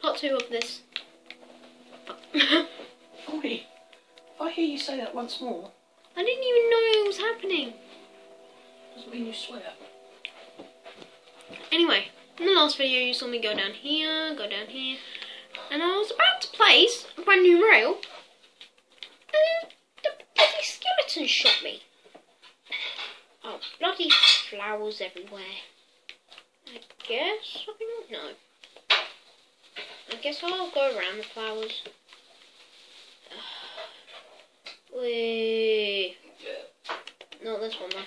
Part two of this. Oi, if I hear you say that once more, I didn't even know it was happening. doesn't mean you swear. Anyway, in the last video you saw me go down here, go down here, and I was about to place a brand new rail, and the bloody skeleton shot me. Oh, bloody flowers everywhere. I guess, I don't know. I guess I'll go around the flowers. Wait. Not this one though.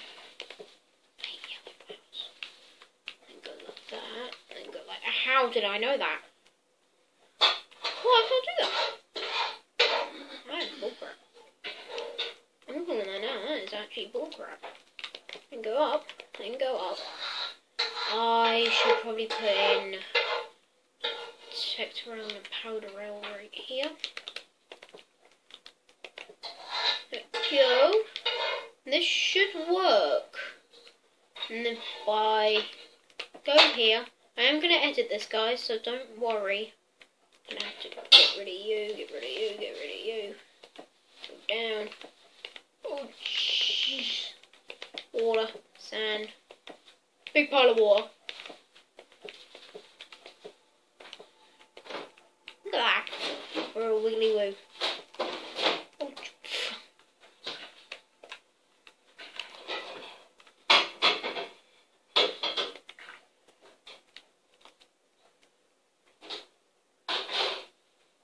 How did I know that? Did I do that? That is bullcrap. I'm calling that now. That is actually bullcrap. And go up. And go up. I should probably put in Sector the powered rail right here. We go. This should work. And if I go here, I am going to edit this, guys, so don't worry. I'm going to have to get rid of you, get rid of you, get rid of you. Go down. Oh, jeez. Water, sand. Big pile of water. Look at that. We're a wiggly woo. Oh,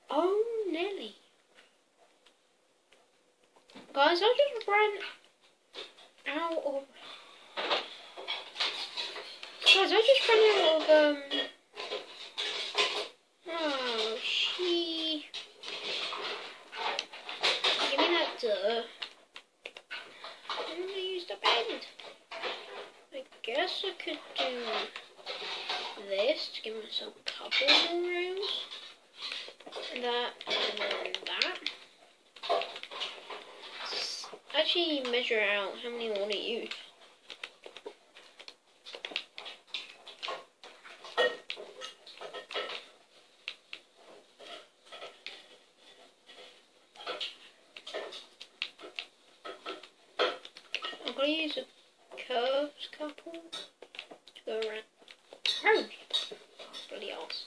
Oh, Nelly. Guys, I just ran. Guys, I just ran out of, um. Oh, she. Give me that. I'm gonna use the. I guess I could do this to give myself a couple more rails that and then that. S- Actually, measure out how many I want to use. I'm gonna use a curves couple to go around. Oh, bloody arse.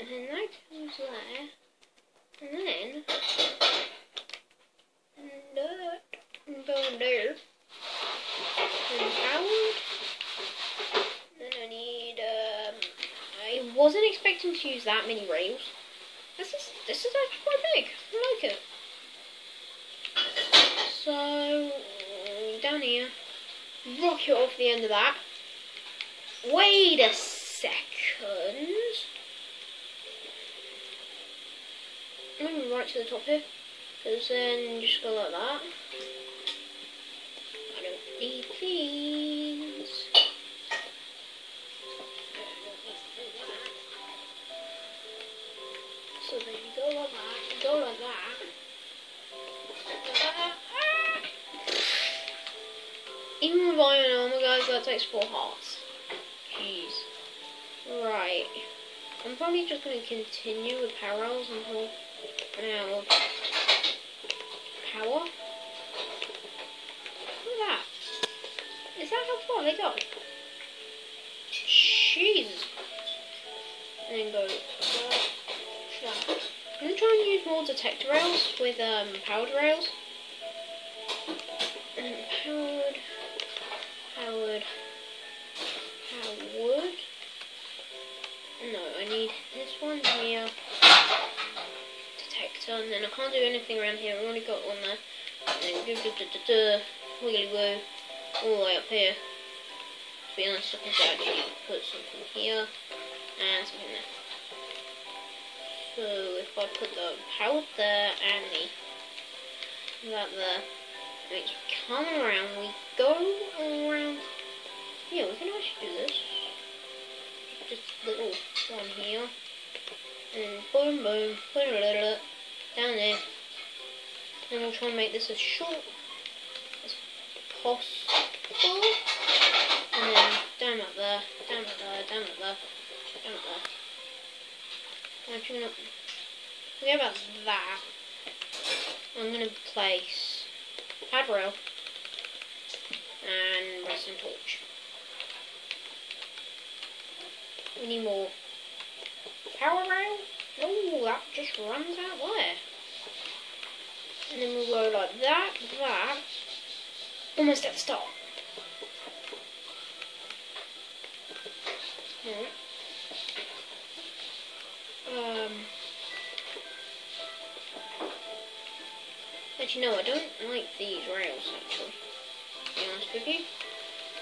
And then that goes there. And then and that can go there. And Howard. Then I need um I wasn't expecting to use that many rails. This is this is actually quite big. I like it. So down here. Rocket off the end of that. Wait a second. I'm going right to the top here. Because then just go like that. I don't need these. That takes four hearts. Jeez. Right. I'm probably just going to continue with parallels until now, power. Look at that. Is that how far they go? Jesus. And then go that. I'm gonna try and use more detector rails with um powered rails. Need this one here detector, and then I can't do anything around here. I've already got one there. And then do do do wiggly woo all the way up here. To be honest, I could actually put something here and something there. So if I put the power there and the that there, it's come around. We go around. Yeah, we can actually do this. Just little one here. And boom, boom, boom, down there. And we'll try and make this as short as possible. And then down up there, down up there, down up there, down up there. Actually, no. Forget about that. I'm gonna place pad rail and redstone torch. Need more power rail. Oh, that just runs out there. And then we'll go like that, that. Almost at the start. Um. Actually, no, I don't like these rails, actually. To be honest with you.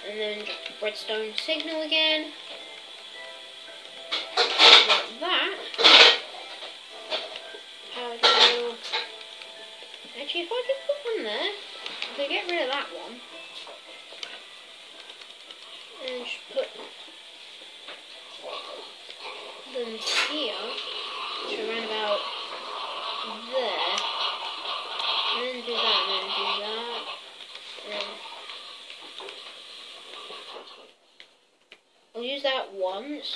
And then just redstone signal again. That. Actually, if I just put one there, I get rid of that one. And just put them here, to around about there. And then do that, and then do that. And I'll use that once.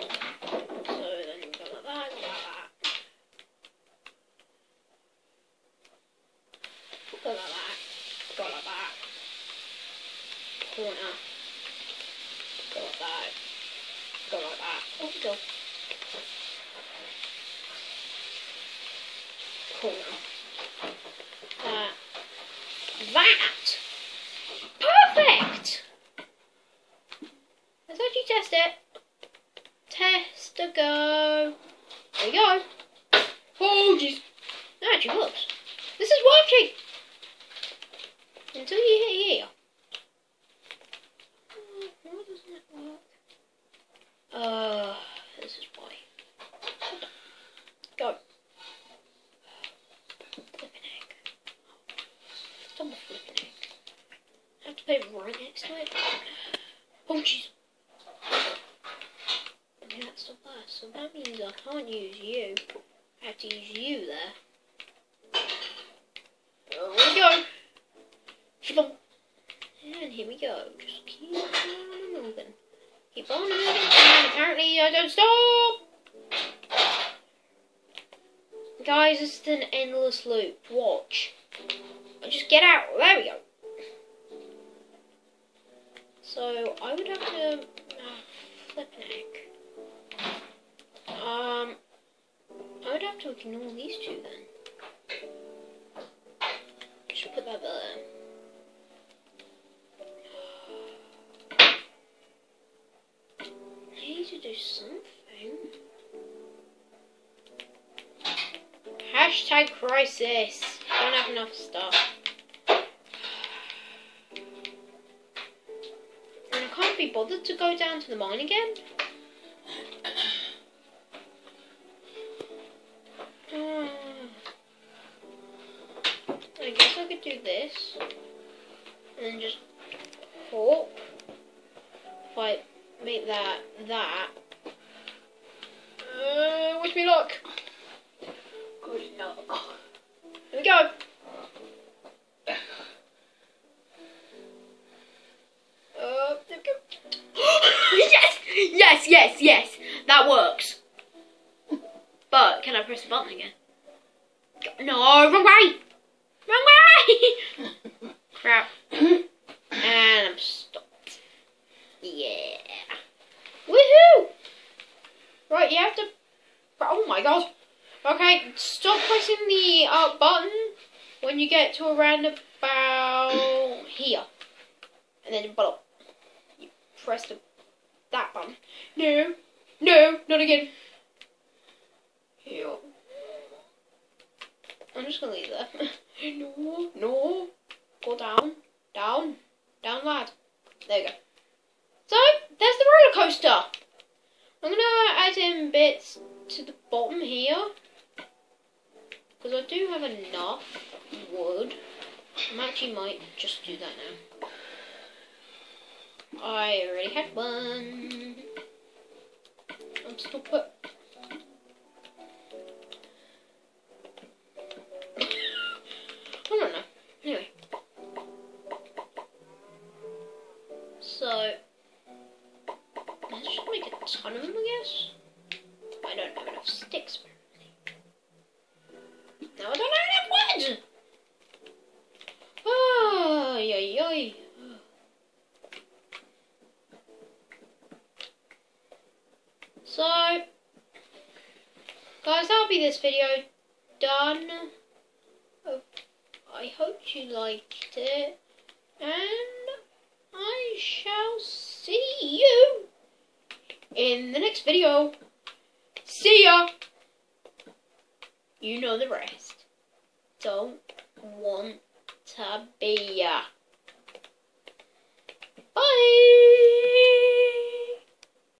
So then you go like that, go like that. Go like that. Go like that. Corner. Go like that. Go like that. You go. Corner. That. That! Perfect! Let's actually test it. Test a go. There we go. Oh, jeez. That actually works. This is working! Until you hit here. Oh, Why doesn't it work? Uh, this is why. Go. Flipping egg. Stop the flipping egg. I have to put it right next to it. Oh, jeez. Okay, that's still there. So that means I can't use you. I have to use you there. There we go. Flump. And here we go. Just keep on moving. Keep on moving. Apparently I don't stop. Guys, it's an endless loop. Watch. I just get out. There we go. So I would have to uh, flip neck. Um, I would have to ignore these two then. Hashtag crisis. Don't have enough stuff. And I can't be bothered to go down to the mine again. I guess I could do this. And just hope. If I make that that. Uh, wish me luck. Yes, yes, yes! That works. But, can I press the button again? No, wrong way! Wrong way! Crap. And I'm stopped. Yeah. Woohoo! Right, you have to... Oh my god. Okay, stop pressing the up button when you get to around about here. And then bottom. You press the, that button. No, no, not again. Here. I'm just gonna leave that. no, no. Go down, down, down, lad. There you go. So, there's the roller coaster. I'm gonna add in bits to the bottom here. Because I do have enough wood. I actually might just do that now. I already had one. I'm still this video done. I hope you liked it, and I shall see you in the next video. See ya! You know the rest. Don't want to be ya. Bye!